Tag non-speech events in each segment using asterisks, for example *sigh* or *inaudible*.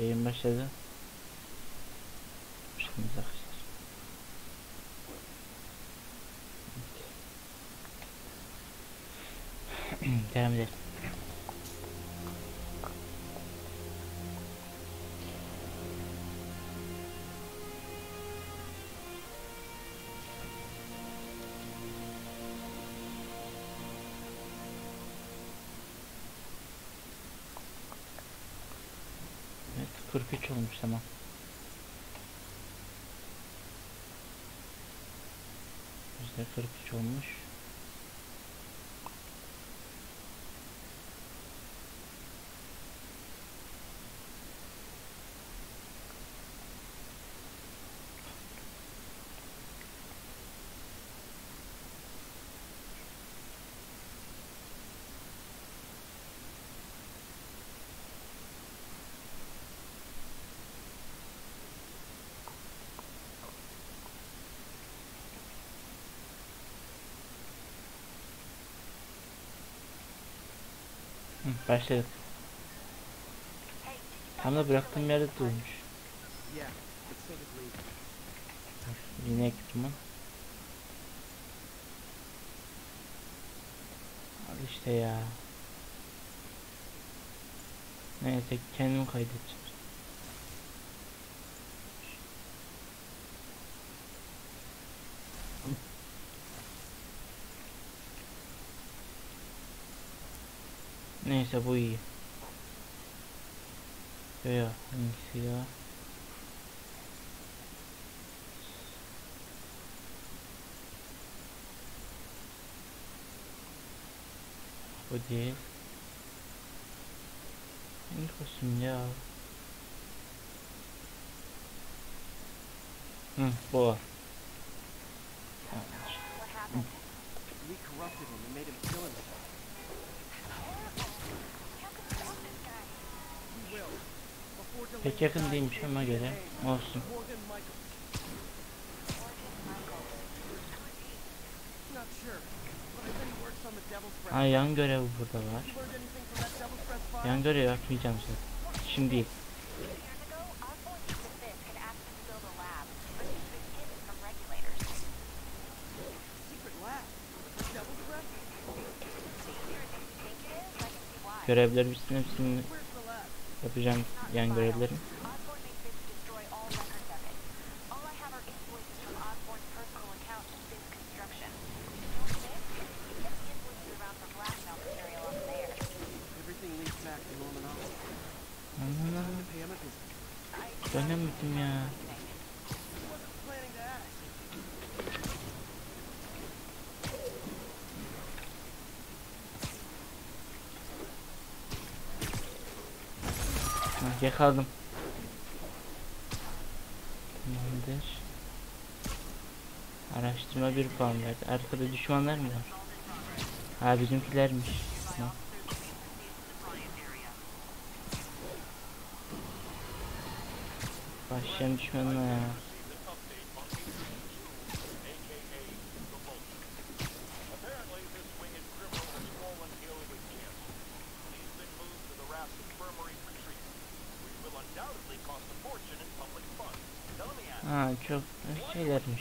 Yayın başladı. Şimdi arkadaşlar. Evet. Devam edelim. 43 olmuş tamam. %43 olmuş. Başladık. Tam da bıraktığım yerde durmuş. Yine ekipman. Al işte ya. Neyse kendimi kaydedeceğim. essa vou ir. Aí, ó, iniciar. Poder. Inconsumiável. Hum, boa. We corrupted him and made him kill himself. Pek yakın değilmiş ama göre olsun. Ha yan görev burada var. Yan görev yapmayacağım zaten. Şimdi değil. Görevler bitsin hepsini yapacağım yan görevleri. çıkardım. Tamamdır. Araştırma bir puan verdi. Arkada düşmanlar mı var? Ha bizimkilermiş. Tamam. Başlayan düşmanlar.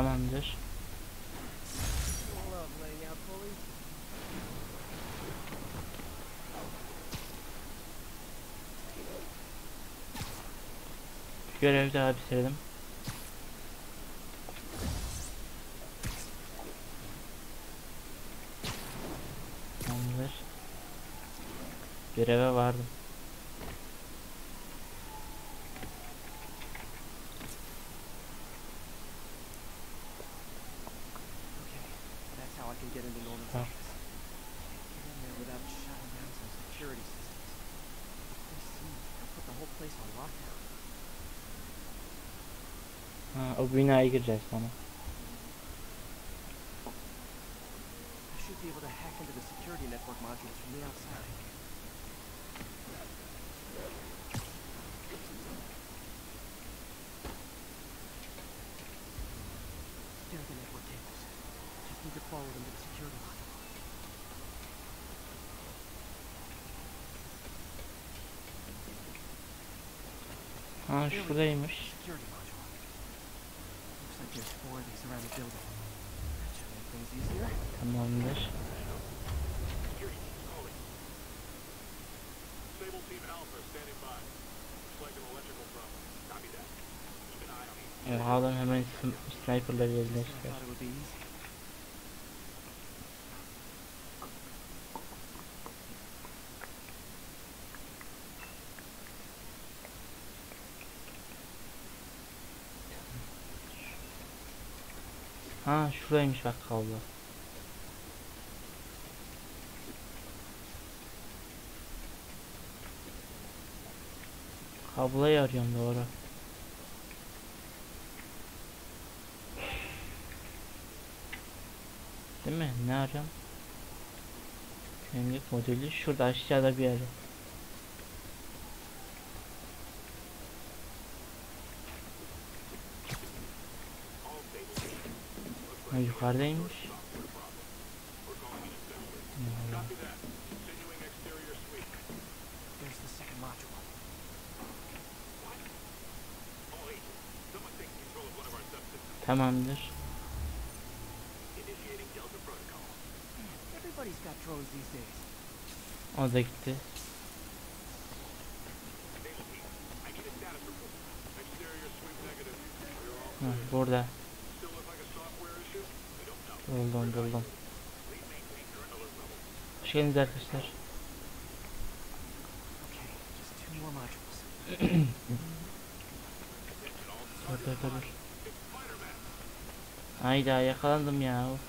Tamamdır. Bir görev daha bitirelim. Tamamdır. Göreve vardım. Bu binaya gireceğiz sonra. Ha şuradaymış. Tamamdır. Oha adam hemen sniper'la birleşti. Ha şuraymış bak kablo. Kabloyu arıyorum doğru. Değil mi? Ne arıyorum? Kimlik modülü şurada aşağıda bir yerde. Ha yukarıdaymış. Tamamdır. O da gitti. Ha, burada. Buldum buldum. Hoş geldiniz arkadaşlar. dur dur dur. Hayda yakalandım ya. Of.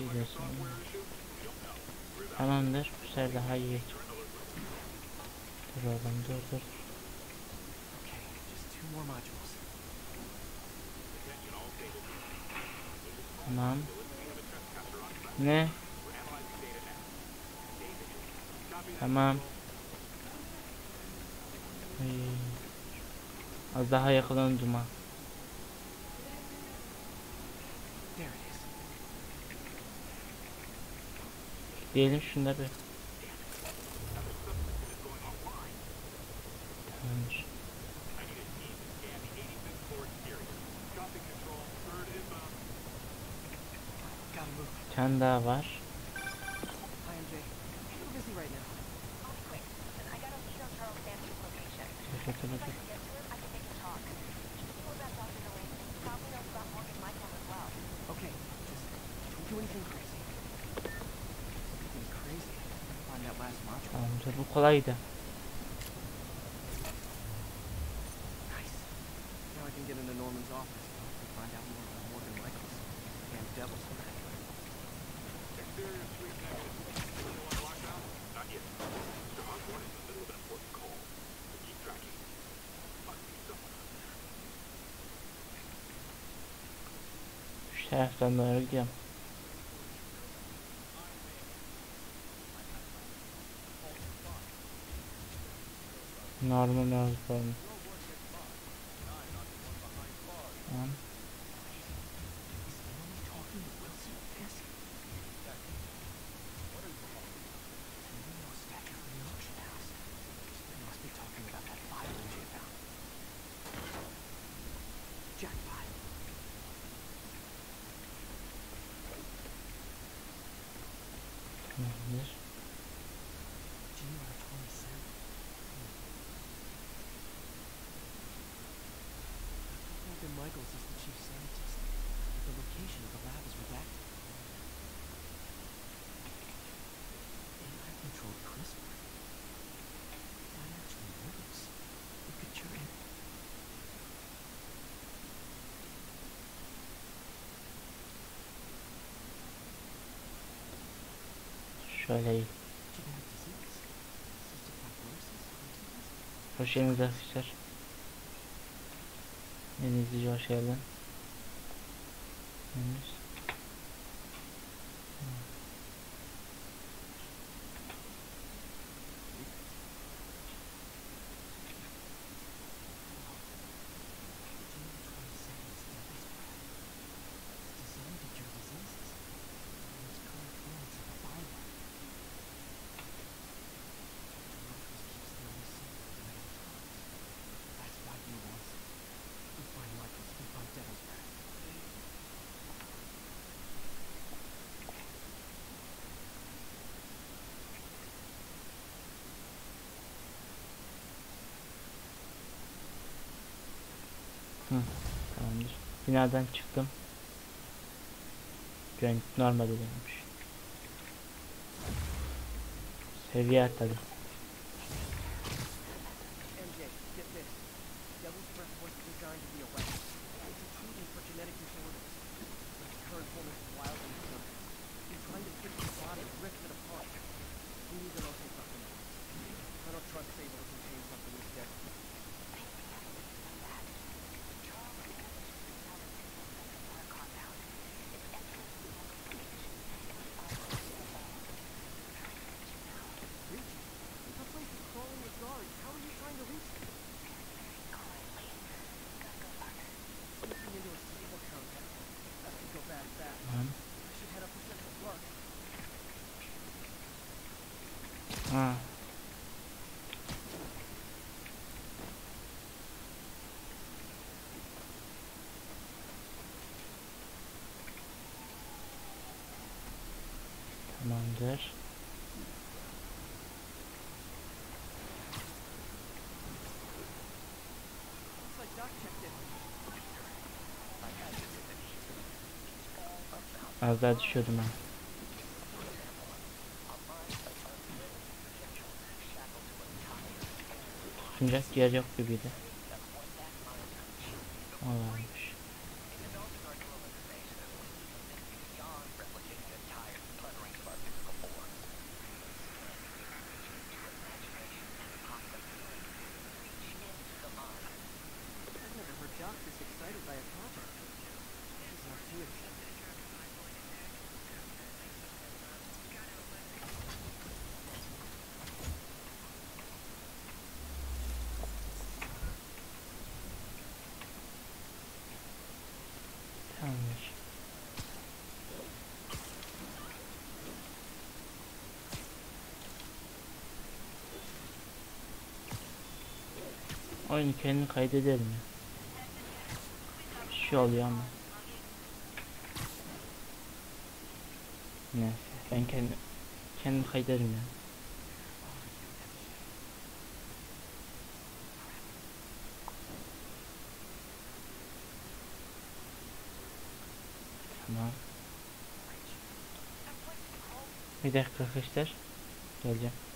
gidiyorsun. Tamamdır. Bu sefer daha iyi. Dur oğlum dur dur. Tamam. Ne? Tamam. Ay. Az daha yakalandım ha. Diyelim şunları. Tamamdır. Bir tane daha var. Στα ενέργεια. Normal, normal. Şöyle Hoş geldiniz arkadaşlar. Yeni izleyici hoş geldin. Henüz. Hı, tamamdır. Binadan çıktım. Granit normal olmuş. Seviye atladım. verdiler. Az daha düşüyordum ben. Tutunacak yer yok gibiydi. oyunu kendini kaydederim ya. Şu oluyor ama. Neyse ben kendi kendimi kaydederim ya. Tamam. Bir dakika arkadaşlar. Geleceğim.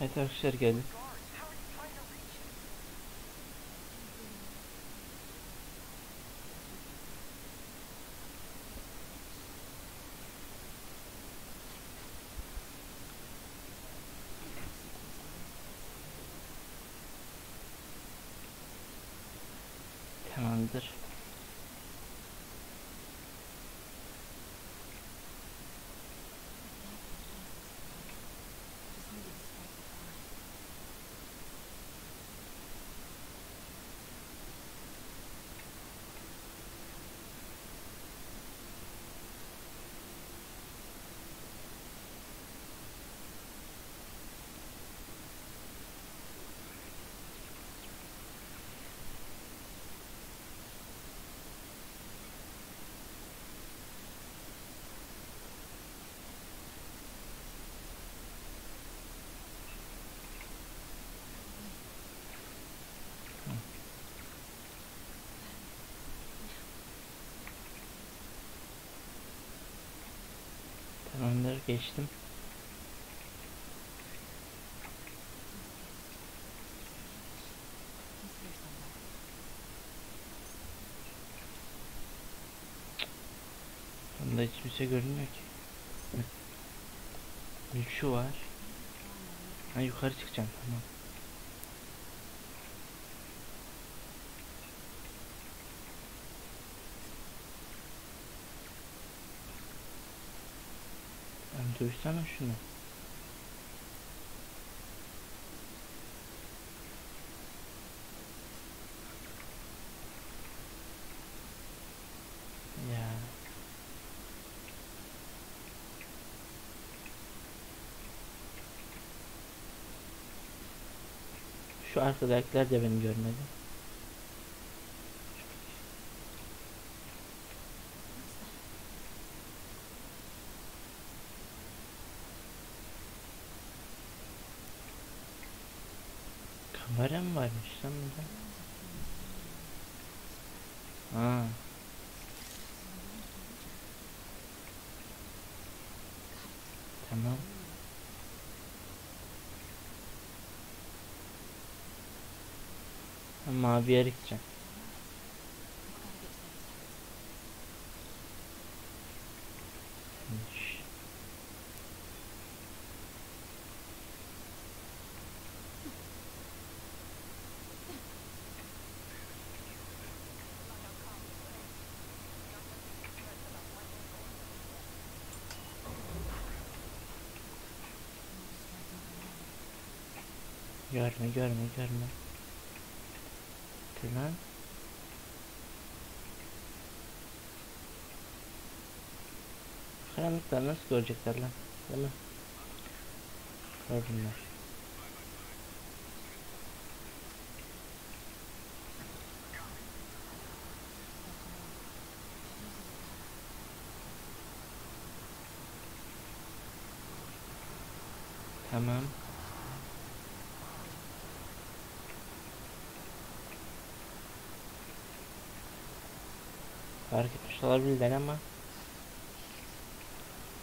Evet arkadaşlar geldik. Geçtim. Bunda hiçbir şey görünmüyor ki. Bir şu var. Ha yukarı çıkacağım tamam. Duysana şunu. Şu arkadakiler de beni görmedi. Kamera mı varmış lan burada? Ha. Tamam. Ben mavi yere gideceğim. Görme görme görme. Lan. Karanlıklar nasıl görecekler lan? Değil mi? Gördümler. Tamam. Fark etmiş olabilirler ama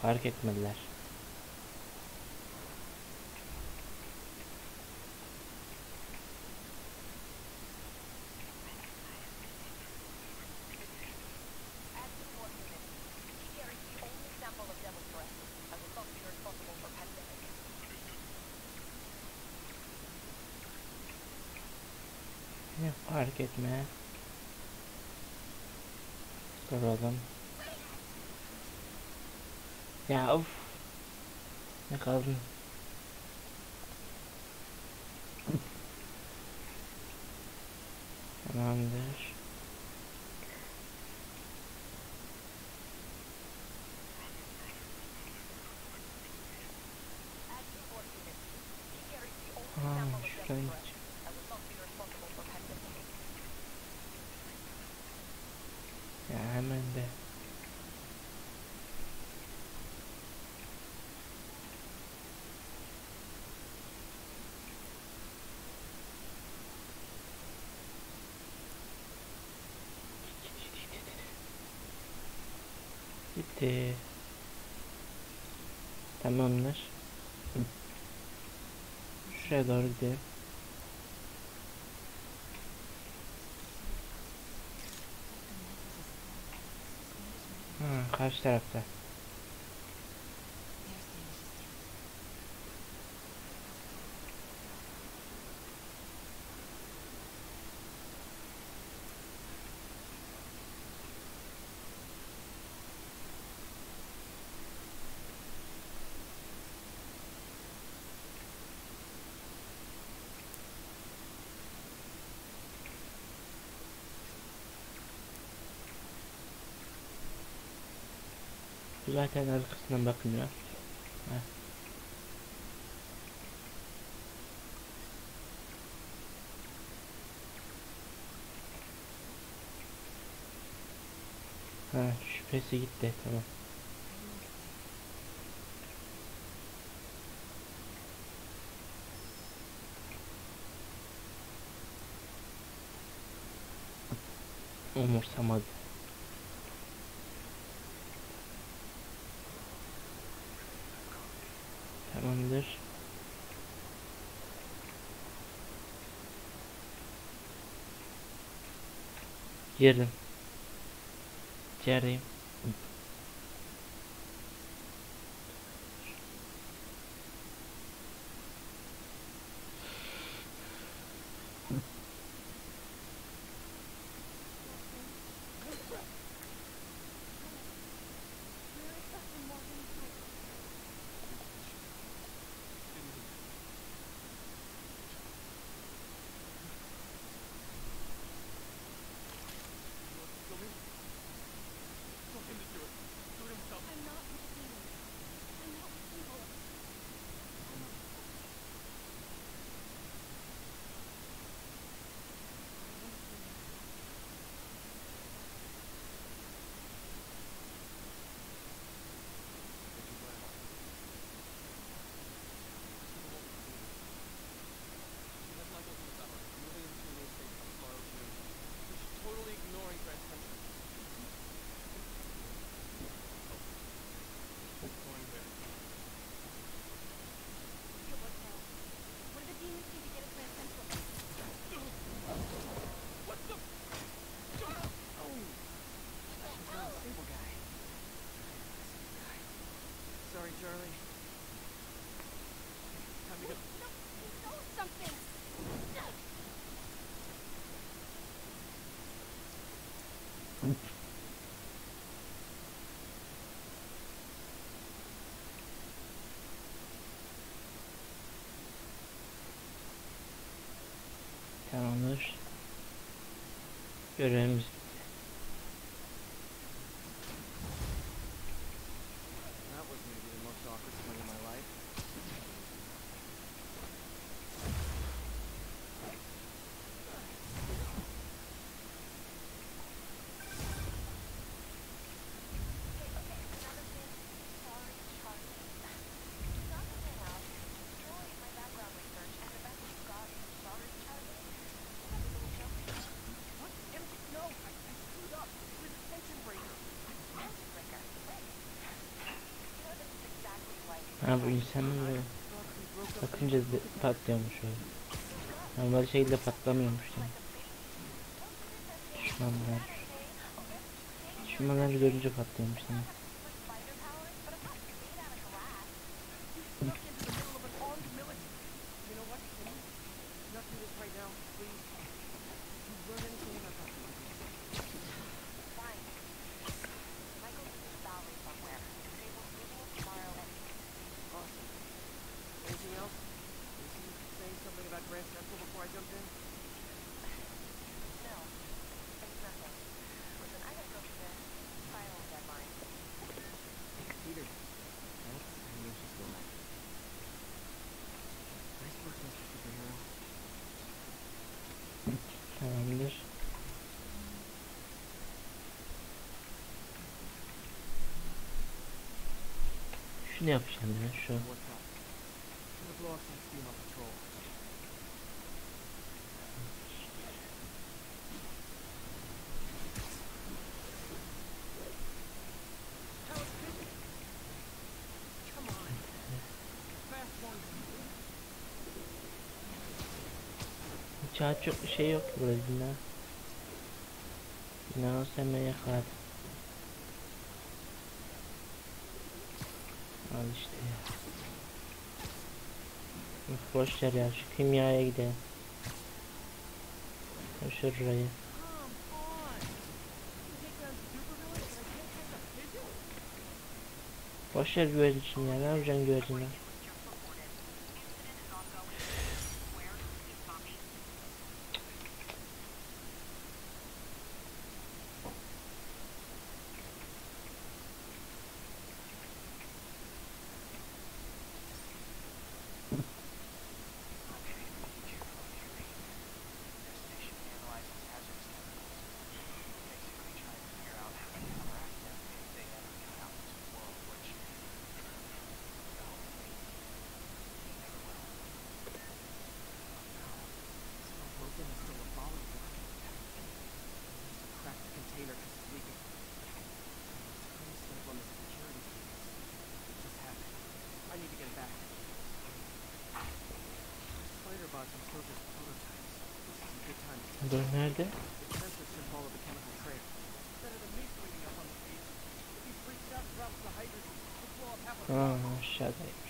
fark etmediler. Add two be. Ya of. Ne kaldın? Tamamdır. Bitti. Tamamdır. Şuraya doğru gidelim. Hmm, karşı tarafta. zaten arkasından bakmıyor. Heh. Ha şüphesi gitti tamam. Umursamadı. Tamamdır. Girdim. İçerideyim. rooms Ha bu insanın da takınca patlıyormuş öyle. Normal şekilde patlamıyormuş yani. Düşmanlar. Düşmanları görünce patlıyormuş yani. Ne yapacağım ben şu? Hiç çok bir şey yok burada bina. Bina o semeye. Al işte ya. Boş ver ya şu kimyaya gidelim. Şuraya. Boş ver güvercin ya ne yapacaksın güvercinle? うん、謝罪。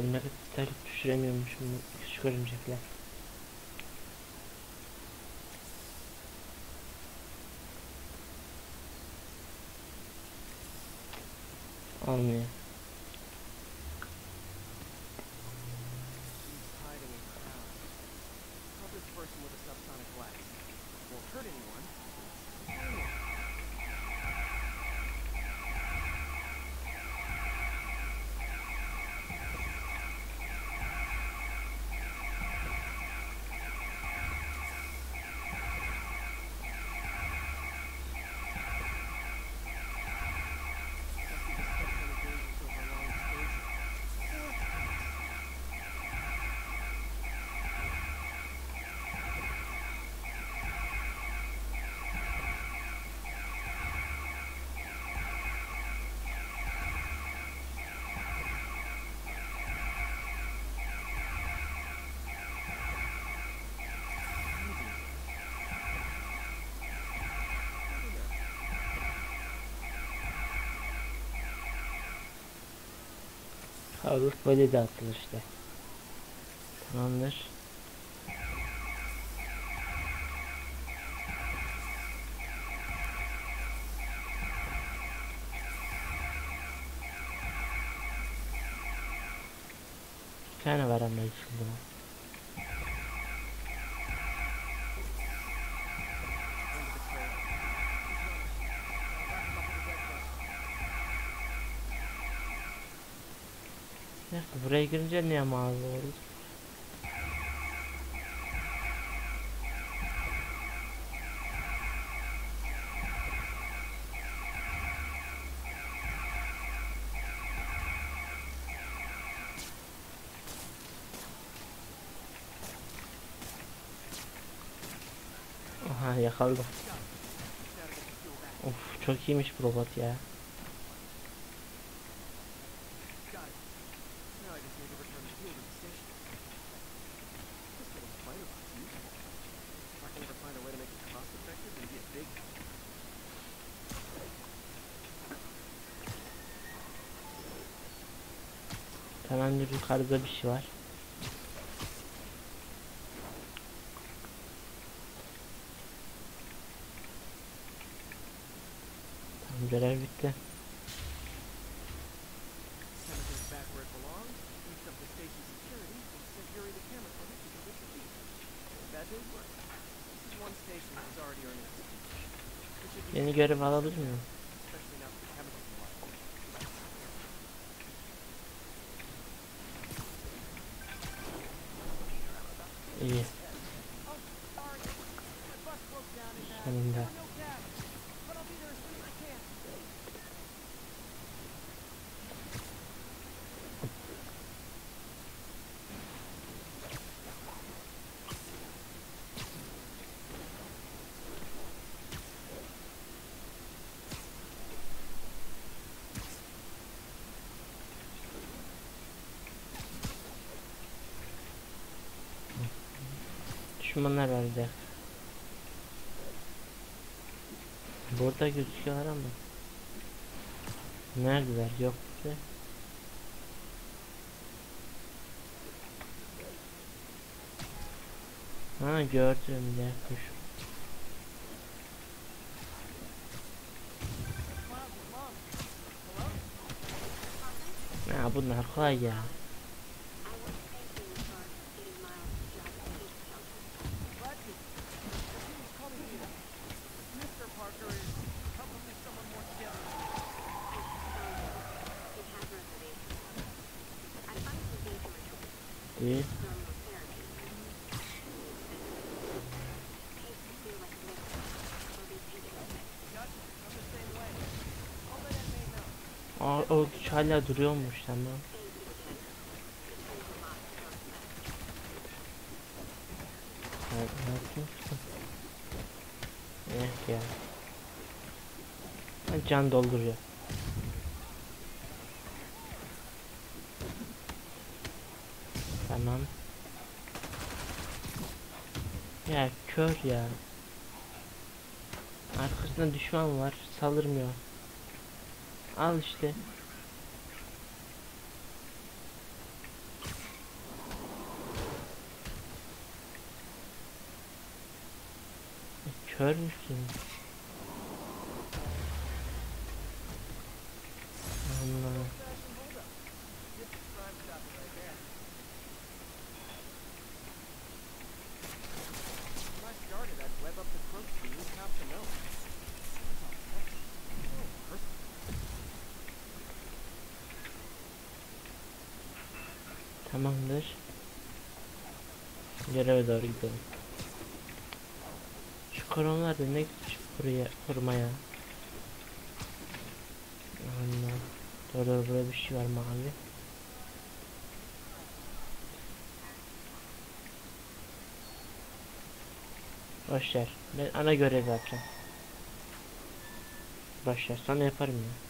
Kelime takip düşüremiyormuşum küçük örümcekler. Olmuyor. Olur böyle de atılır işte. Tamamdır. Bir tane var ama içinde. Neyse buraya girince niye mağaza oldu? Aha yakaladım. Of çok iyiymiş bu robot ya. Yukarıda bir şey var. Tam bitti. Yeni görev alabilir miyim? düşmanlar var. Burada gözüküyor ama. Neredeler? Yok bize. Şey. Ha gördüm ya kuş. Ha bunlar kolay ya. hala duruyormuş tamam. *laughs* Eh ya. Can dolduruyor. Tamam. Ya kör ya. Arkasında düşman var. Saldırmıyor. Al işte. Kör müsün? Allah. kurmaya. Allah. Doğru doğru burada bir şey var mavi. Başlar. Ben ana görev yapacağım. Başlar. Sana yaparım ya.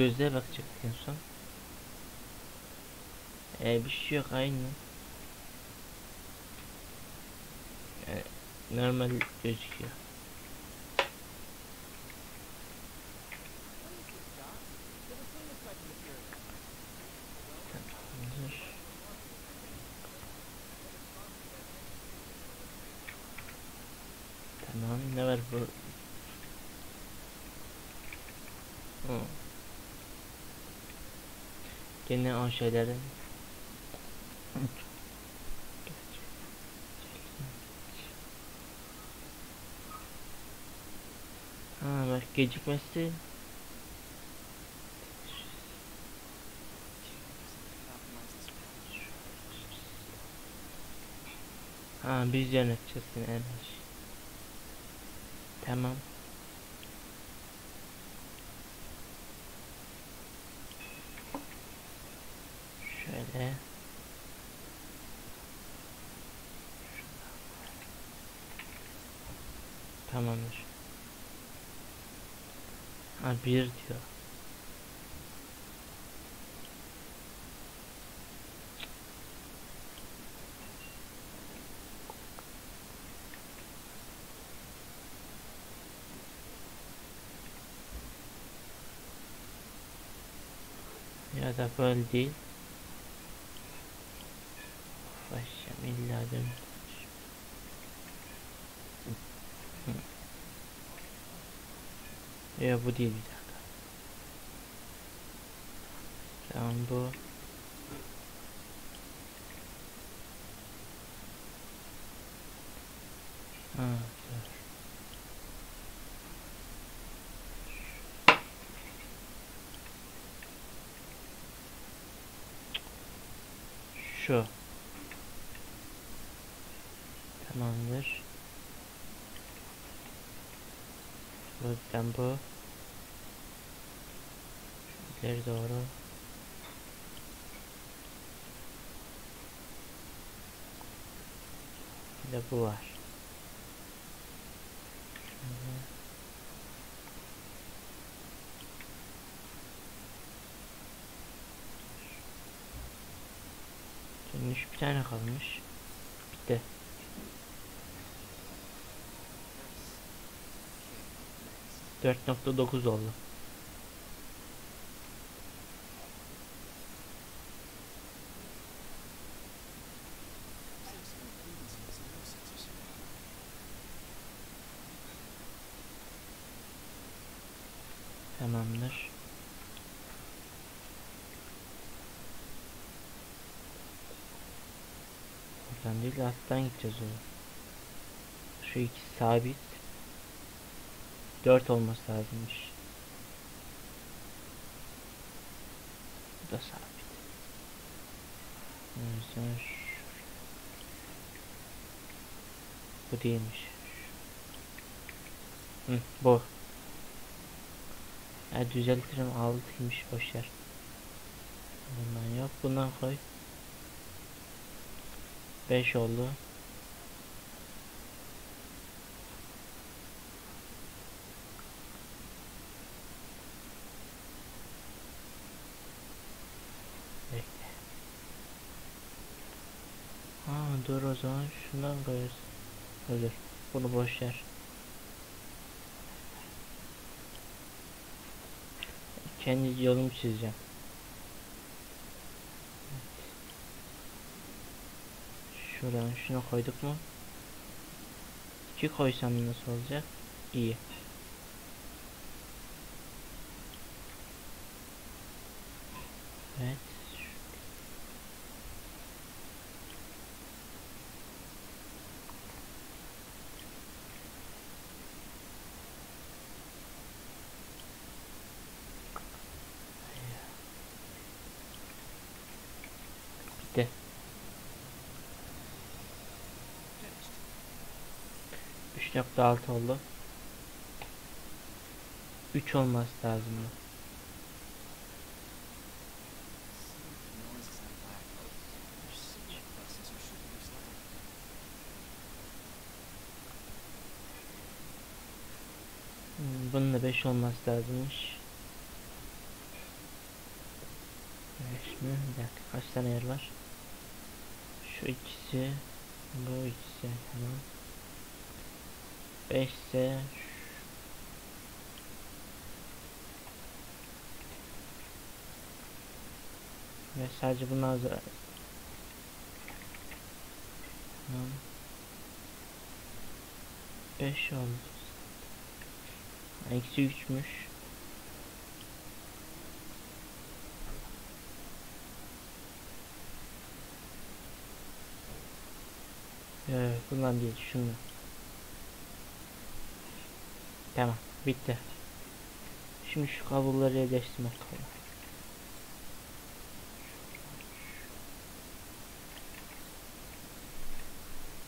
Gözlüğe bakacaktık en son. Ee, bir şey yok aynı. Ee, normal gözüküyor. What is this, Doc? Never seen this type of material. Tamamdır. Tamam ne var bu? Hı. Gene o şeylerin Ha bak gecikmesi. Ha biz yöneteceğiz yine. Tamam. Şöyle. Tamamdır. Ha bir diyor. Ya da böyle değil. Bu değil bir dakika. Tamam bu. Ha, dur. Şu. Tamamdır. Buradan bu. İleri doğru. Bir de bu var. Şöyle. Dönüş bir tane kalmış. Bitti. Okay, next. 4.9 oldu. Değil alttan gideceğiz o. Şu iki sabit. 4 olması lazımmış. Bu da sabit. Bu değilmiş. Hı, bu. Ha düzeltirim altıymış boşver. Bundan yok bundan koy. 5 oldu. Bekle. Ha dur o zaman şundan koyarız. Olur. Bunu boş ver. Kendi yolumu çizeceğim. Şuradan şunu koyduk mu? İki koysam nasıl olacak? İyi. Evet. Signal processor should be restarted. Hmm, Bunun da 5 olması lazımmış. 5 mi? Bir dakika kaç tane yer var? Şu ikisi bu ikisi tamam. 5 ise ve sadece bunlar da tamam. 5 oldu. Eksi 3'müş. Evet, bundan değil, şunu. Tamam, bitti. Şimdi şu kabloları yerleştirmek.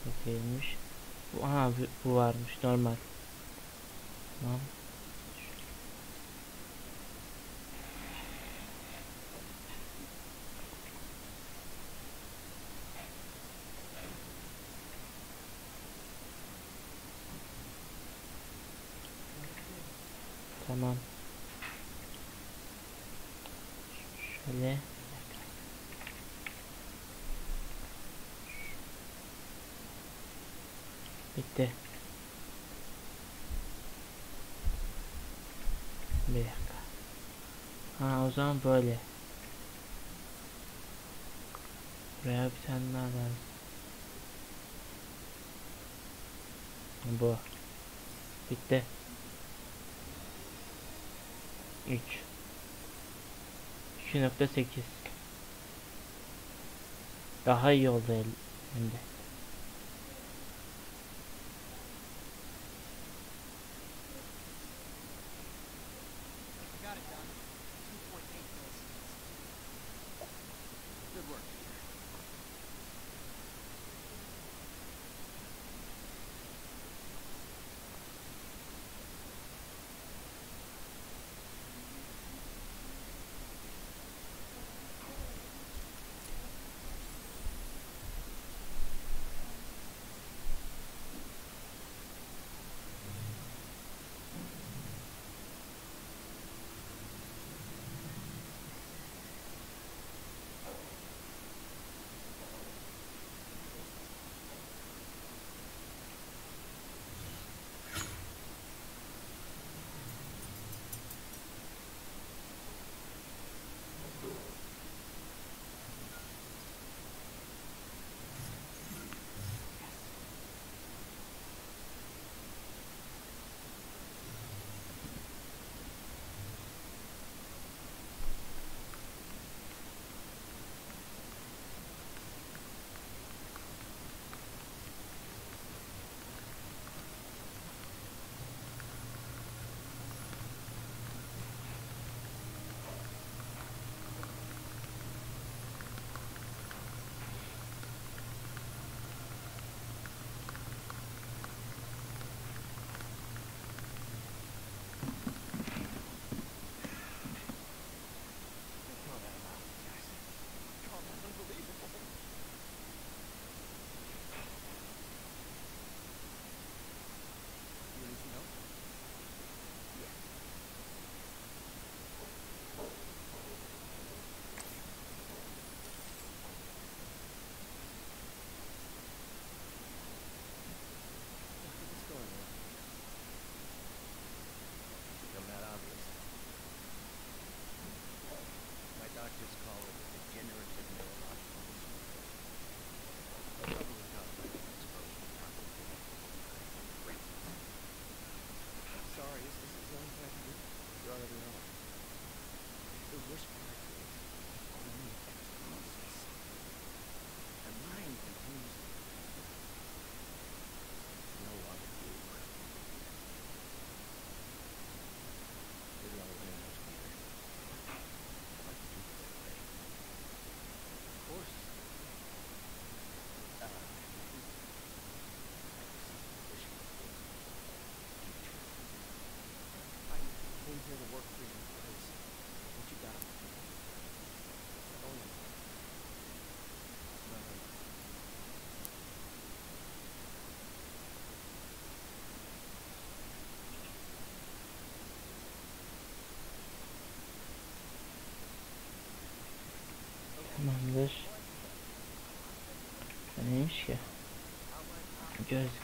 Bu değilmiş. Bu, aha, bu varmış, normal. Tamam. Tamam. Şöyle. Bitti. Bir dakika. Ha o zaman böyle. Buraya bir tane daha lazım. Bu. Bitti. 3 2.8 Daha iyi oldu hem de.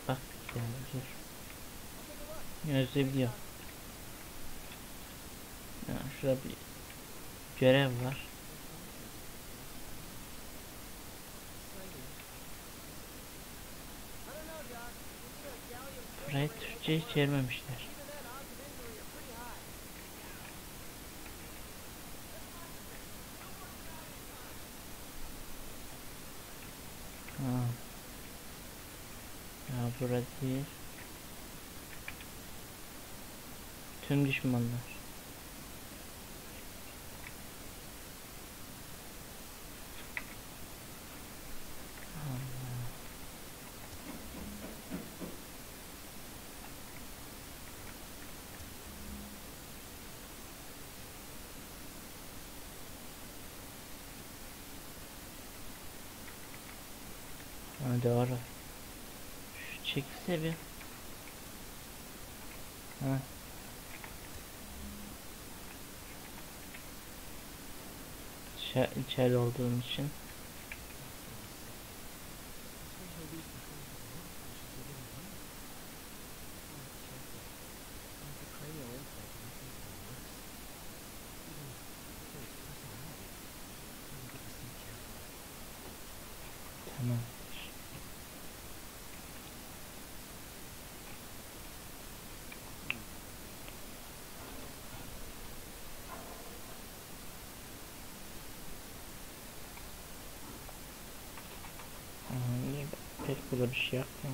Bak yani dur. Gözleyebiliyor. Yani şurada bir görev var. Burayı Türkçe'ye çevirmemişler. Bir. Tüm düşmanlar. şer olduğum için. über die Schärfte.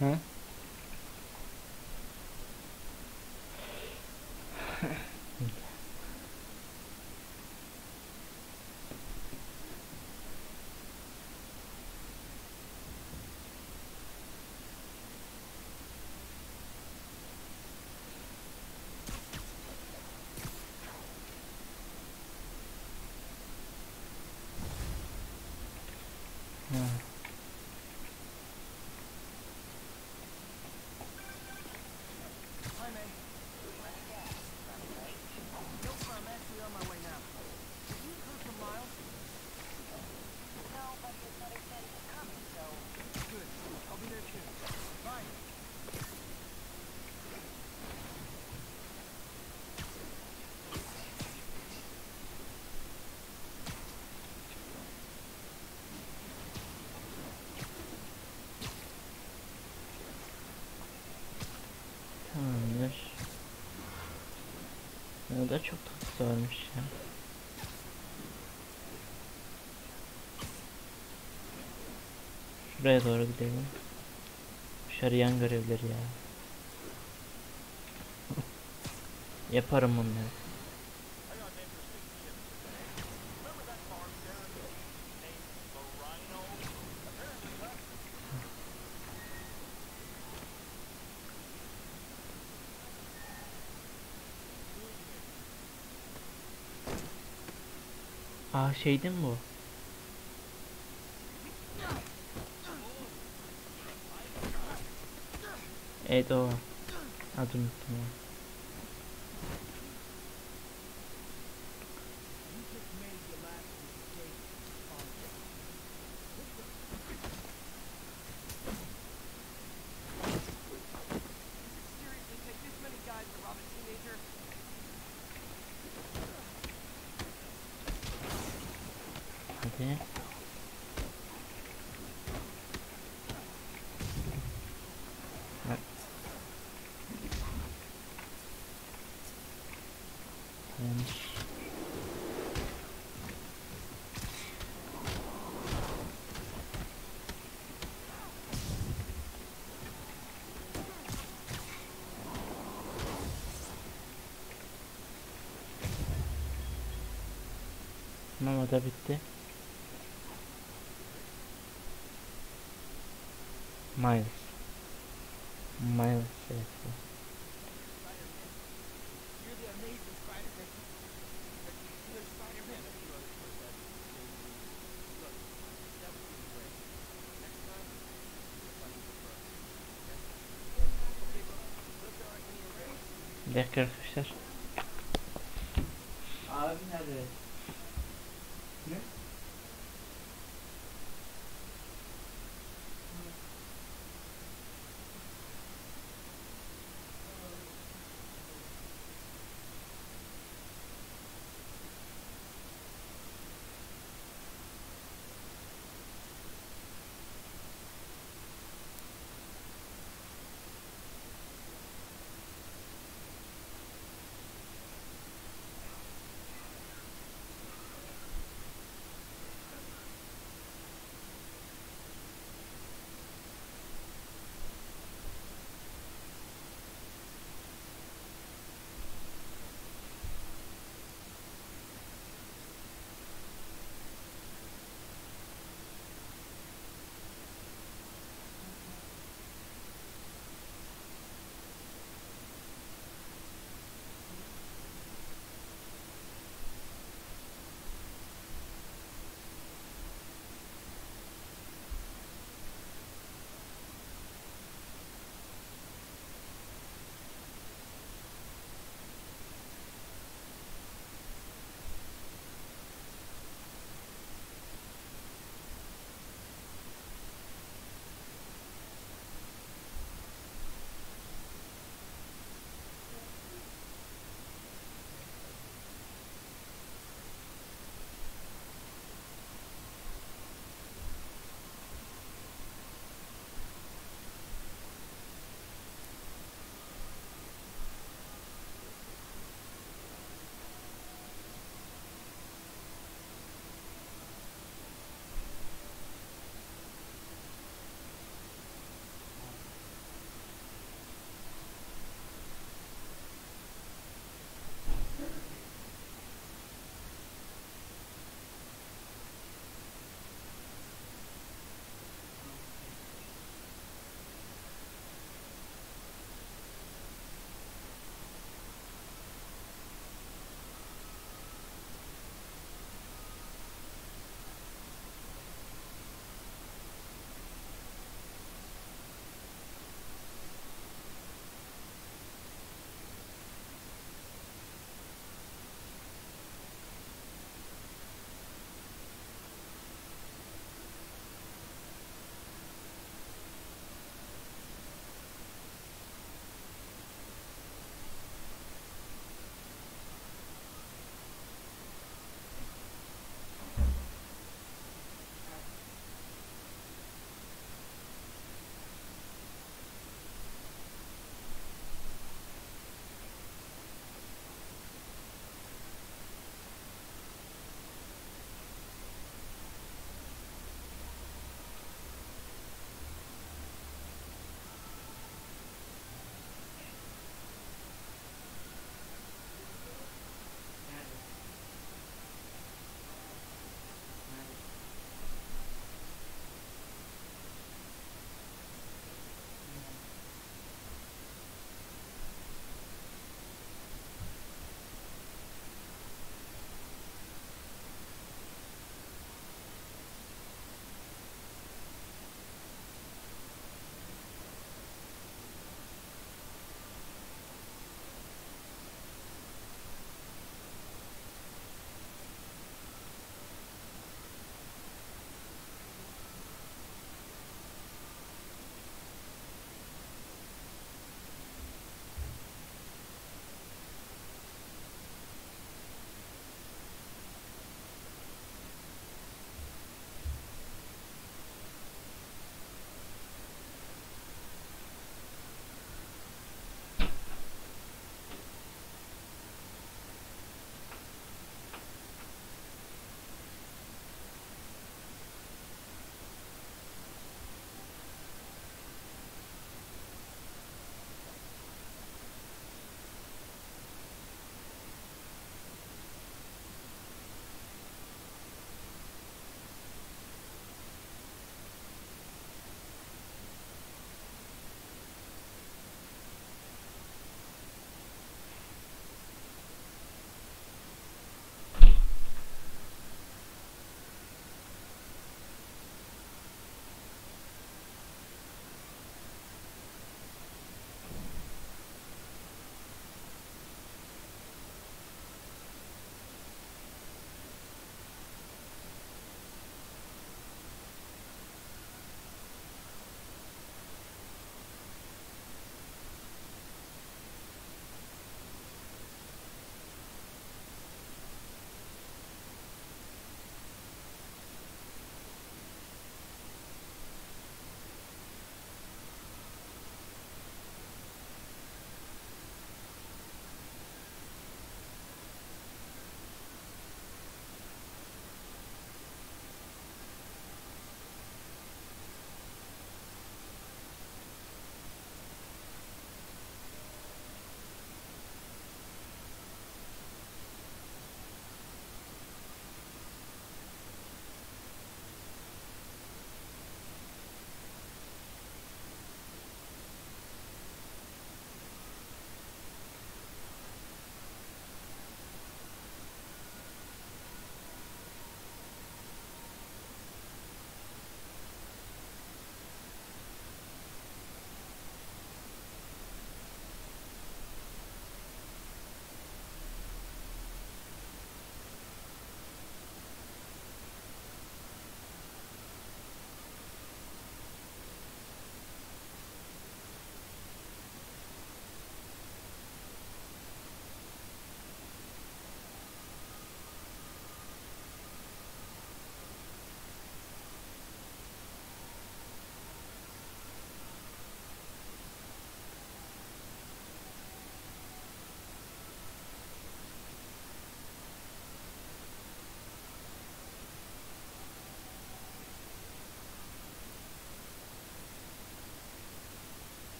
Huh? da çok hızlı ölmüş ya. Şuraya doğru gidelim. Şarayan görevleri ya. *laughs* Yaparım bunları. şeydin bu. Evet o. Adım unuttum ya. Da bitti.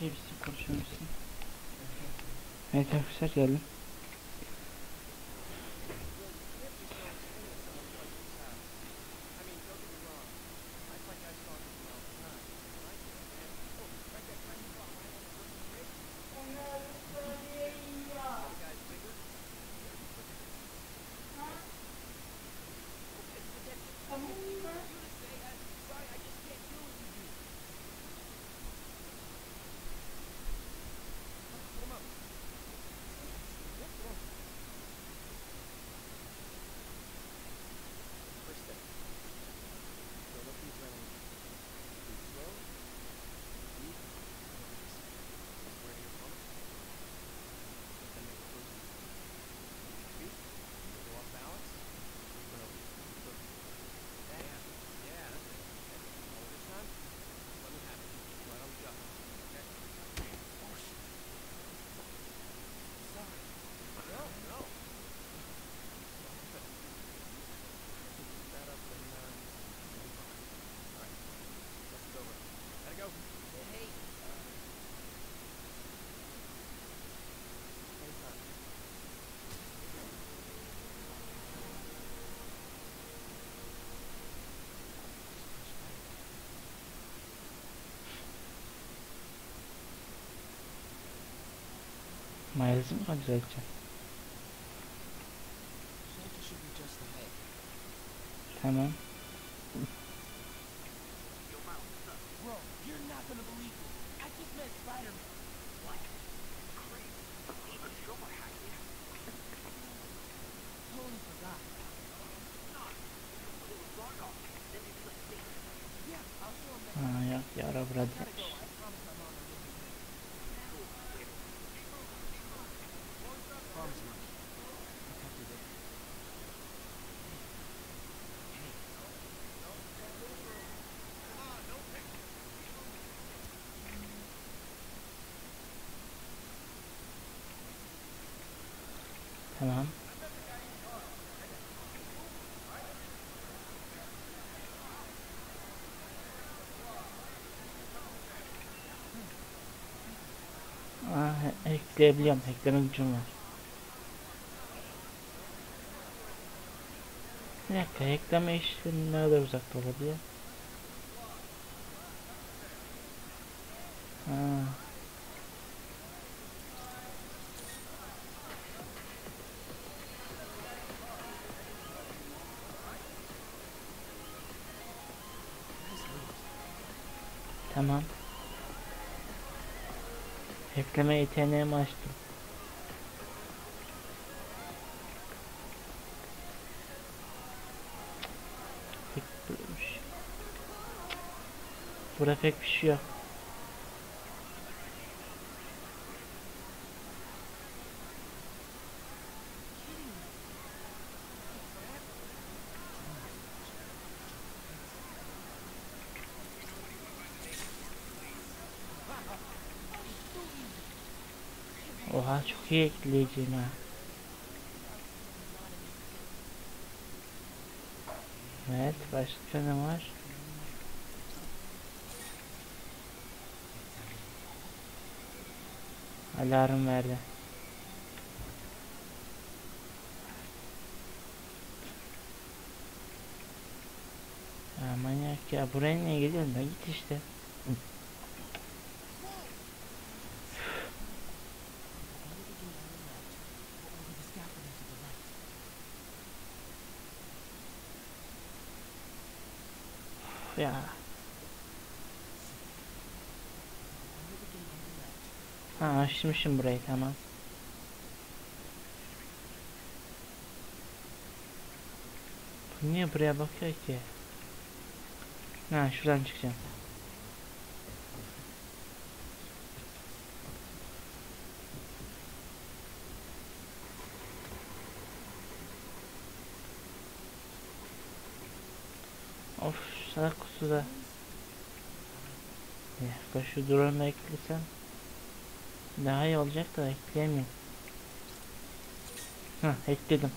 Hepsi konuşuyor musun? Evet arkadaşlar geldim. Miles'ı mı kontrol edeceğim? Ahead. Tamam. Hackleyebiliyorum. Hackleme gücüm var. Bir dakika, hackleme işlemi ne kadar uzakta olabilir? Hackleme yeteneğimi açtım. Pek böylemiş. Burada pek bir şey yok. Ha. Evet başka ne var? Alarm verdi. Ya manyak ya buraya niye gidiyorsun da git işte. Ya. Ha açmışım burayı tamam. Bu niye buraya bakıyor ki? Ha şuradan çıkacağım. Of salak kutuda. Dakika şu drone'u eklesem daha iyi olacak da ekleyemiyorum. Hah ekledim.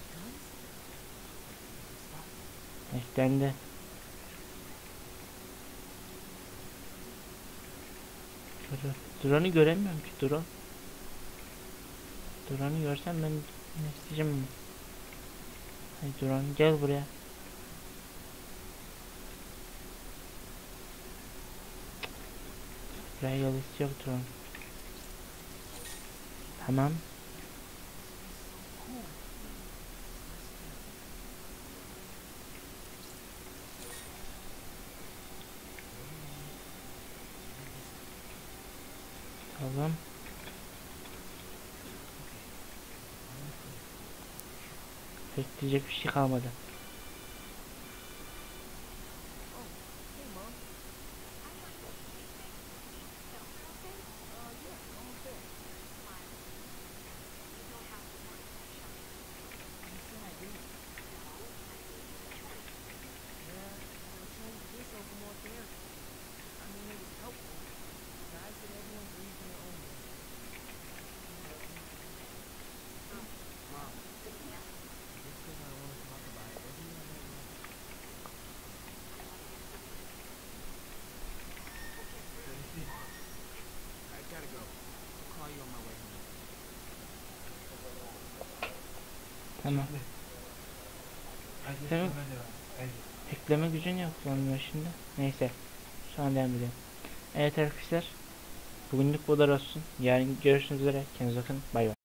Eklendi. Drone'u göremiyorum ki drone. Drone'u görsem ben ne isteyeceğim mi? Hayır drone gel buraya. Buraya yol istiyor drone. Tamam. Bakalım. Bekleyecek bir şey kalmadı. düzgün yapıyorum ben şimdi. Neyse. Sonra devam edelim. Evet arkadaşlar. Bugünlük bu kadar olsun. Yarın görüşmek üzere. Kendinize bakın. Bay bay.